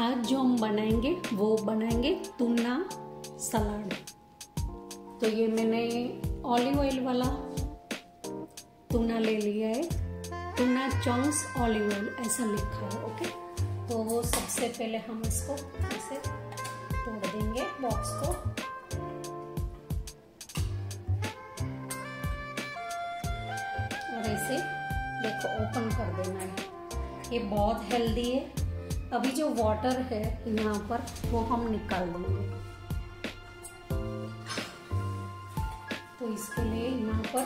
आज जो हम बनाएँगे, वो बनाएँगे टूना सलाद तो ये मैंने ऑलिव ऑयल वाला टूना ले लिया है। टूना चॉन्स ऑलिव ऑयल ऐसा लिखा है ओके तो वो सबसे पहले हम इसको ऐसे तोड़ देंगे बॉक्स को। और ऐसे देखो ओपन कर देना है। ये बहुत हेल्दी है। अभी जो वाटर है यहाँ पर, वो हम निकाल देंगे। तो इसके लिए यहाँ पर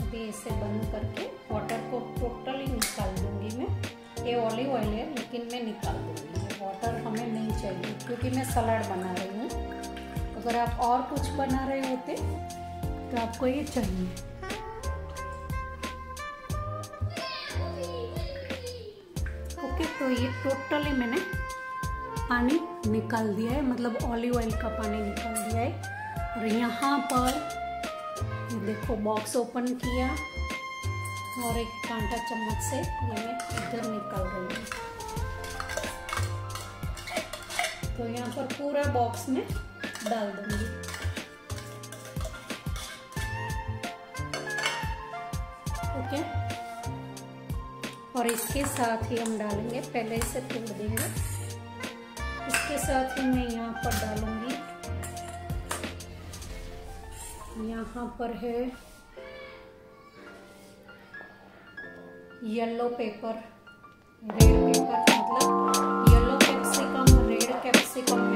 अभी ऐसे बंद करके वाटर को टोटली निकाल दूँगी मैं। ये ऑलिव ऑयल है, लेकिन मैं निकाल दूँगी। वाटर हमें नहीं चाहिए, क्योंकि मैं सलाद बना रही हूँ। अगर आप और कुछ बना रहे होते तो आपको ये चाहिए। तो ये टोटली मैंने पानी निकाल दिया है मतलब ऑलिव ऑयल का पानी निकाल दिया है। और यहाँ पर देखो बॉक्स ओपन किया और एक कांटा चम्मच से ये इधर निकाल रही हूँ। तो यहाँ पर पूरा बॉक्स में डाल दूँगी। ओके? okay? और इसके साथ ही हम डालेंगे, पहले इसे तोड़ देंगे इसके साथ ही मैं यहाँ पर डालूँगी। यहाँ पर है येलो पेपर रेड पेपर मतलब येलो कैप्सिकम रेड कैप्सिकम